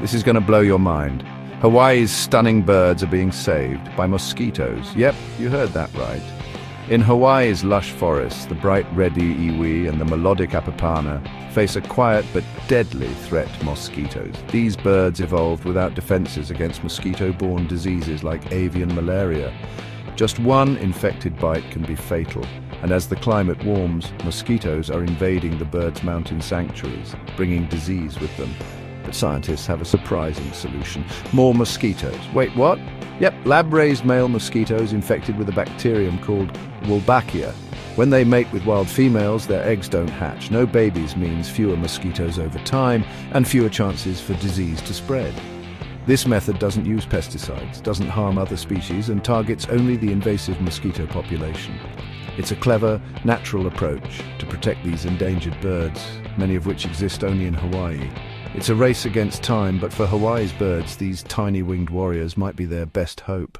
This is going to blow your mind. Hawaii's stunning birds are being saved by mosquitoes. Yep, you heard that right. In Hawaii's lush forests, the bright red iwi and the melodic apapane face a quiet but deadly threat mosquitoes. These birds evolved without defenses against mosquito-borne diseases like avian malaria. Just one infected bite can be fatal, and as the climate warms, mosquitoes are invading the birds' mountain sanctuaries, bringing disease with them. But scientists have a surprising solution. More mosquitoes. Wait, what? Yep, lab-raised male mosquitoes infected with a bacterium called Wolbachia. When they mate with wild females, their eggs don't hatch. No babies means fewer mosquitoes over time and fewer chances for disease to spread. This method doesn't use pesticides, doesn't harm other species and targets only the invasive mosquito population. It's a clever, natural approach to protect these endangered birds, many of which exist only in Hawaii. It's a race against time, but for Hawaii's birds, these tiny winged warriors might be their best hope.